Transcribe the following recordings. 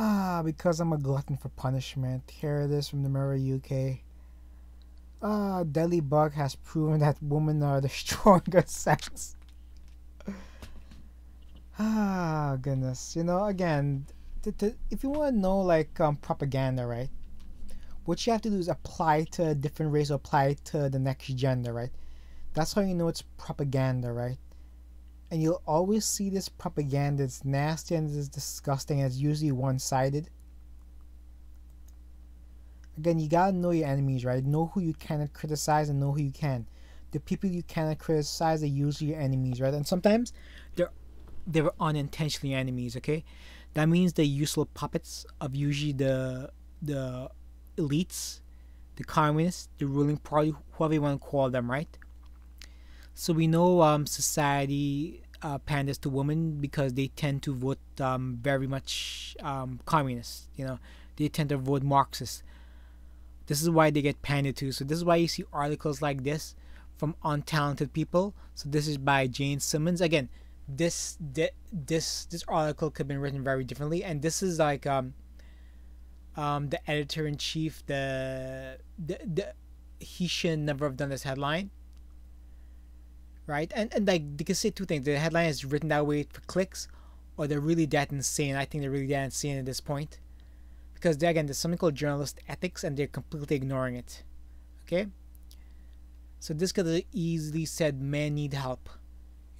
Ah, because I'm a glutton for punishment. Here it is from the Mirror UK. Ah, Deadly Bug has proven that women are the stronger sex. ah, goodness. You know, again, if you want to know like um, propaganda, right? What you have to do is apply to a different race or apply to the next gender, right? That's how you know it's propaganda, right? And you'll always see this propaganda. It's nasty and it's disgusting. And it's usually one-sided. Again, you gotta know your enemies, right? Know who you cannot criticize and know who you can. The people you cannot criticize are usually your enemies, right? And sometimes they're they're unintentionally enemies. Okay, that means they're useful puppets of usually the the elites, the communists, the ruling party, whoever you want to call them, right? So we know um, society uh, panders to women because they tend to vote um, very much um, communist. You know, they tend to vote Marxist. This is why they get pandered to. So this is why you see articles like this from untalented people. So this is by Jane Simmons. Again, this this this article could have been written very differently, and this is like um um the editor in chief. The the, the he should never have done this headline. Right, and and like you can say two things: the headline is written that way for clicks, or they're really that insane. I think they're really that insane at this point. Because again there's something called journalist ethics and they're completely ignoring it okay? So this could have easily said men need help.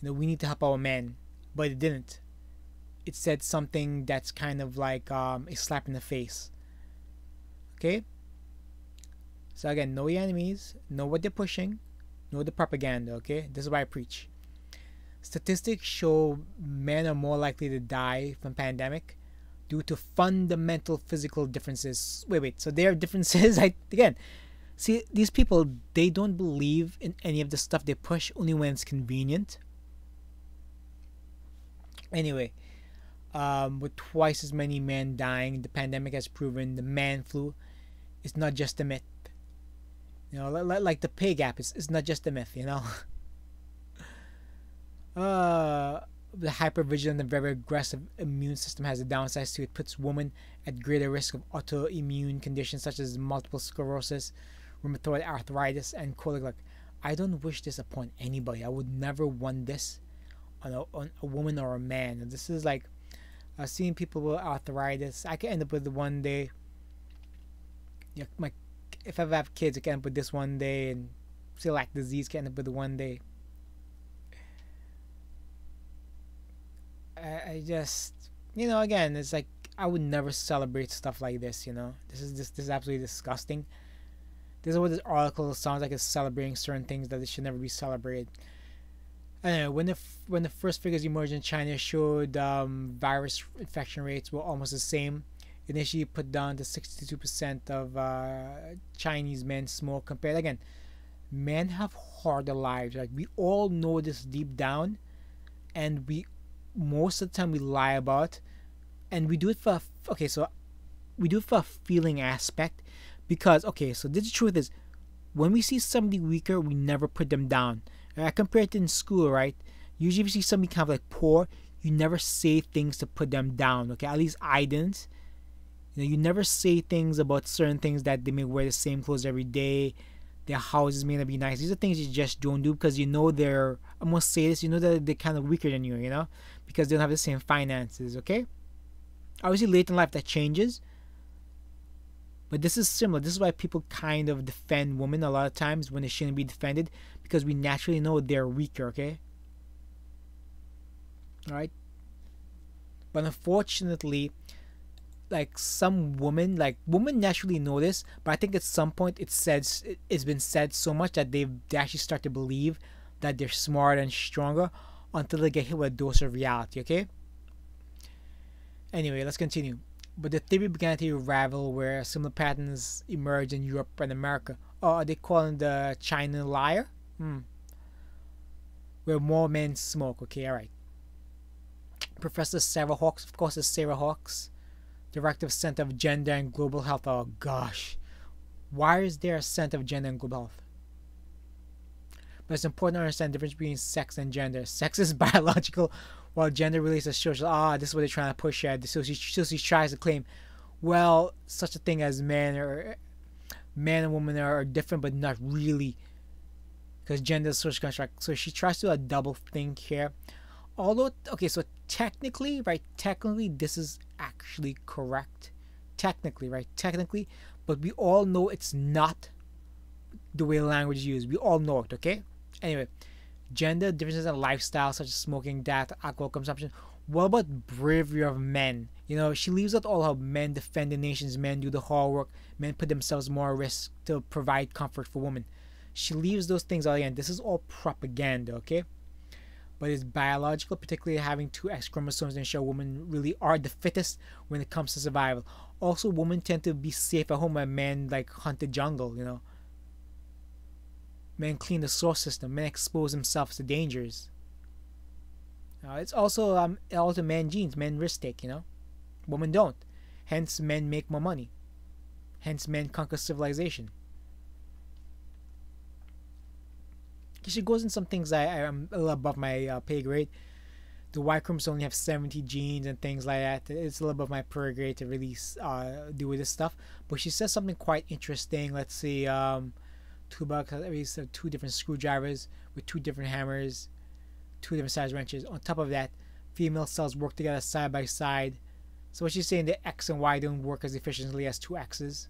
You know we need to help our men. But it didn't. It said something that's kind of like um, a slap in the face okay? So again know your enemies know what they're pushing know the propaganda okay this is why i preach statistics show men are more likely to die from pandemic due to fundamental physical differences. Wait, wait. So there are differences. I again, see these people. They don't believe in any of the stuff they push only when it's convenient. Anyway, um, with twice as many men dying, the pandemic has proven the man flu is not just a myth. You know, like, the pay gap is, is not just a myth. You know. uh the hypervigilant and very aggressive immune system has a downside to it puts women at greater risk of autoimmune conditions such as multiple sclerosis, rheumatoid arthritis, and colic. Like, I don't wish this upon anybody. I would never want this on a, on a woman or a man. This is like uh, seeing people with arthritis. I could end up with one day. Yeah, my if I ever have kids, I can end up with this one day, and celiac disease can end up with one day. I, I just you know again it's like I would never celebrate stuff like this. You know this is just this is absolutely disgusting. This is what this article sounds like. It's celebrating certain things that it should never be celebrated. Anyway, when the when the first figures emerged in China showed um, virus infection rates were almost the same, initially put down to 62% of uh, Chinese men smoke compared again. Men have harder lives. Like we all know this deep down, and we most of the time we lie about and we do it for okay so we do it for a feeling aspect because okay so the truth is when we see somebody weaker we never put them down i compare it in school right usually if you see somebody kind of like poor you never say things to put them down okay at least i didn't you know you never say things about certain things that they may wear the same clothes every day their houses may not be nice these are things you just don't do because you know they're i must say this you know that they're kind of weaker than you you know because they don't have the same finances, okay? Obviously, late in life that changes. But this is similar. This is why people kind of defend women a lot of times when they shouldn't be defended because we naturally know they're weaker, okay? Alright? But unfortunately, like some women, like women naturally know this, but I think at some point it says it's been said so much that they actually start to believe that they're smarter and stronger until they get hit with a dose of reality, okay? Anyway, let's continue. But the theory began to unravel where similar patterns emerged in Europe and America. Oh, are they calling the China liar? Hmm. Where more men smoke. Okay, alright. Professor Sarah Hawkes of course, is Sarah Hawkes, Director of Center of Gender and Global Health. Oh gosh. Why is there a Center of Gender and Global Health? But it's important to understand the difference between sex and gender. Sex is biological, while gender relates social. ah this is what they're trying to push at so she, so she tries to claim well such a thing as man or man and woman are different but not really because gender is social construct so she tries to do a double thing here although okay so technically right technically this is actually correct technically right technically but we all know it's not the way language is used we all know it okay anyway gender differences in lifestyle such as smoking, death, alcohol consumption. What about bravery of men? You know, she leaves out all how men defend the nations, men do the hard work, men put themselves more at risk to provide comfort for women. She leaves those things out again. This is all propaganda, okay? But it's biological, particularly having two X chromosomes and show women really are the fittest when it comes to survival. Also, women tend to be safe at home when men like hunt the jungle, you know men clean the source system, men expose themselves to dangers. Uh, it's also um, also men genes, men risk take, you know. Women don't. Hence, men make more money. Hence, men conquer civilization. She goes in some things I, I'm a little above my uh, pay grade. The Y chromosomes only have 70 genes and things like that. It's a little above my pay grade to really uh, do with this stuff. But she says something quite interesting. Let's see. Um, toolbox has every set two different screwdrivers with two different hammers, two different size wrenches. On top of that, female cells work together side by side. So what she's saying the X and Y don't work as efficiently as two X's.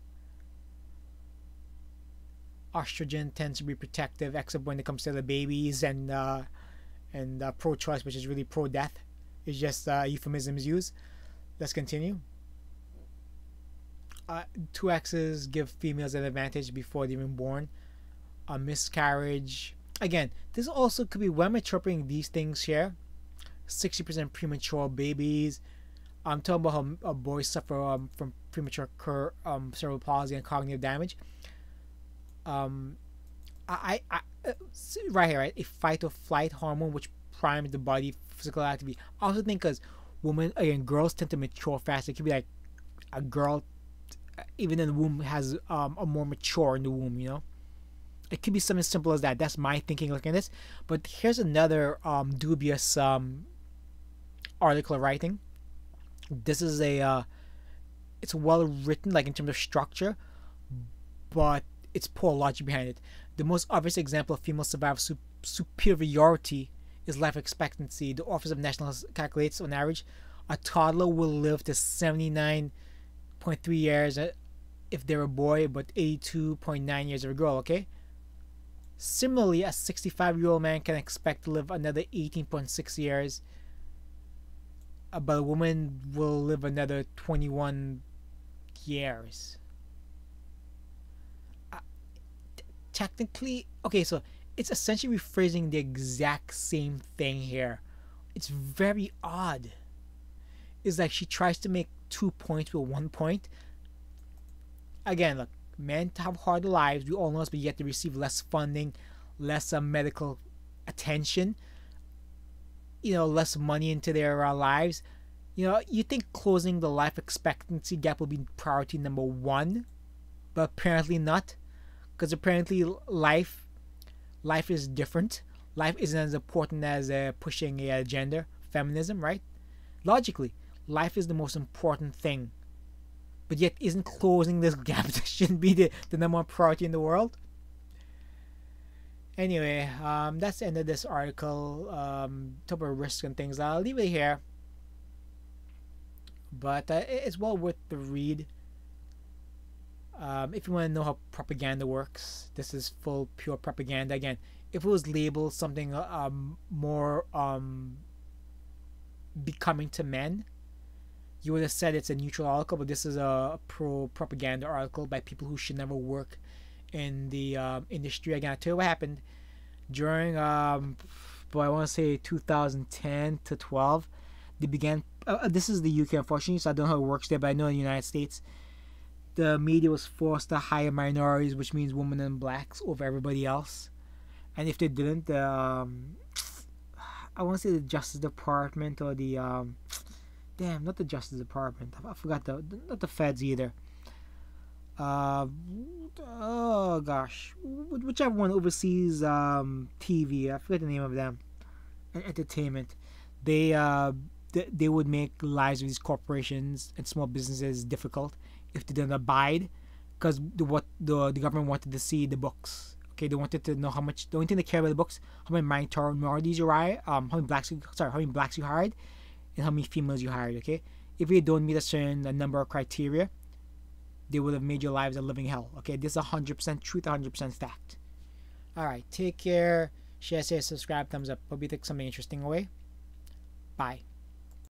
Estrogen tends to be protective, except when it comes to the babies and uh, and uh, pro-choice, which is really pro-death. It's just uh, euphemisms used. Let's continue. Uh, two X's give females an advantage before they're even born a miscarriage. Again, this also could be when interpreting these things here. 60% premature babies. I'm talking about how boys suffer um, from premature cur- um, cerebral palsy and cognitive damage. Um, I, I, uh, right here, right, a fight or flight hormone which primes the body for physical activity. I also think because women, again, girls tend to mature faster. It could be like a girl, even in the womb, has um, a more mature in the womb, you know it could be something simple as that. That's my thinking looking at this. But here's another um, dubious um, article writing. This is a uh, it's well written, like in terms of structure, but it's poor logic behind it. The most obvious example of female survival su- superiority is life expectancy. The Office of National calculates on average a toddler will live to 79.3 years uh, if they're a boy, but 82.9 years if a girl. Okay, Similarly, a 65 year old man can expect to live another 18.6 years, uh, but a woman will live another 21 years. Uh, t- technically, okay, so it's essentially rephrasing the exact same thing here. It's very odd. It's like she tries to make two points with one point. Again, look, men have harder lives. We all know this, but yet they receive less funding, less uh, medical attention, you know, less money into their uh, lives. You know, you think closing the life expectancy gap will be priority number one, but apparently not, because apparently life, life is different. Life isn't as important as uh, pushing a gender feminism, right? Logically, life is the most important thing. But yet isn't closing this gap that shouldn't be the, the number one priority in the world? Anyway um, that's the end of this article. Um, talk about risk and things. I'll leave it here. But uh, it's well worth the read um, if you want to know how propaganda works this is full pure propaganda again if it was labeled something um, more um, becoming to men you would have said it's a neutral article, but this is a pro propaganda article by people who should never work in the um, industry. Again, I tell you what happened during, um, but I want to say 2010 to 12. They began. Uh, uh this is the UK, unfortunately, so I don't know how it works there, but I know in the United States, the media was forced to hire minorities, which means women and blacks, over everybody else. And if they didn't, um, I want to say the Justice Department or the um, damn, not the Justice Department. I forgot the not the feds either. Uh, oh gosh, whichever one oversees um, TV. I forget the name of them. Entertainment. they uh they would make lives of these corporations and small businesses difficult if they didn't abide because the, what the the government wanted to see the books. Okay they wanted to know how much the only thing they care about the books how many minorities you hired um how many blacks you, sorry how many blacks you hired and how many females you hired okay? If you don't meet a certain number of criteria they would have made your lives a living hell okay? This is 100% truth 100% fact. All right take care share say subscribe thumbs up. Hope you take something interesting away. Bye